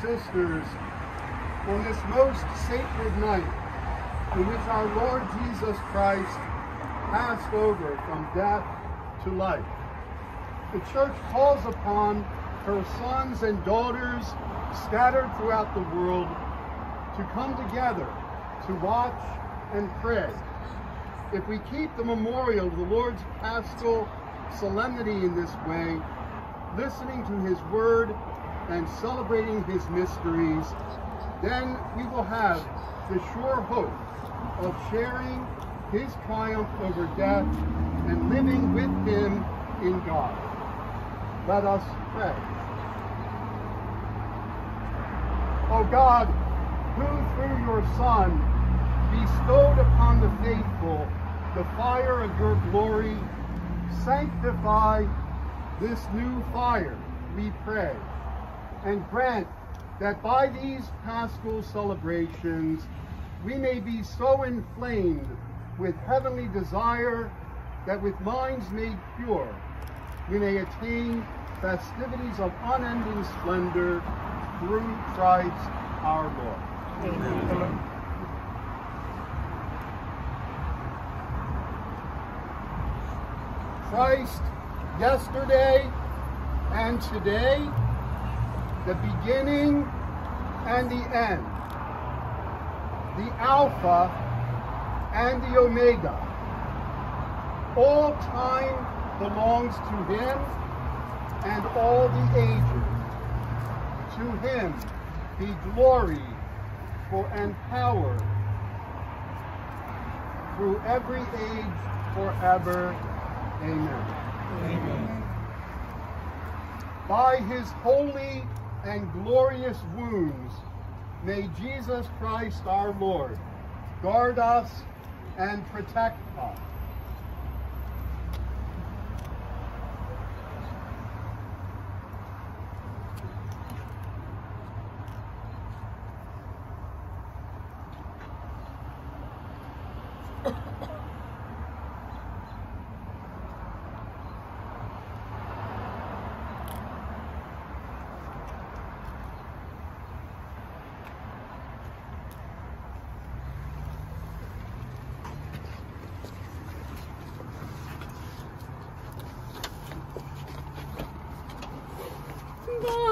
sisters, on this most sacred night in which our Lord Jesus Christ passed over from death to life, the church calls upon her sons and daughters scattered throughout the world to come together to watch and pray. If we keep the memorial of the Lord's Paschal solemnity in this way, listening to his word and celebrating his mysteries, then we will have the sure hope of sharing his triumph over death and living with him in God. Let us pray. O God, who through your Son bestowed upon the faithful the fire of your glory, sanctify this new fire, we pray, and grant that by these paschal celebrations we may be so inflamed with heavenly desire that with minds made pure we may attain festivities of unending splendor through Christ our Lord. Amen. Christ yesterday and today, the beginning and the end, the Alpha and the Omega. All time belongs to him and all the ages. To him be glory for and power through every age forever. Amen. Amen. By his holy and glorious wounds, may Jesus Christ our Lord guard us and protect us. Bye.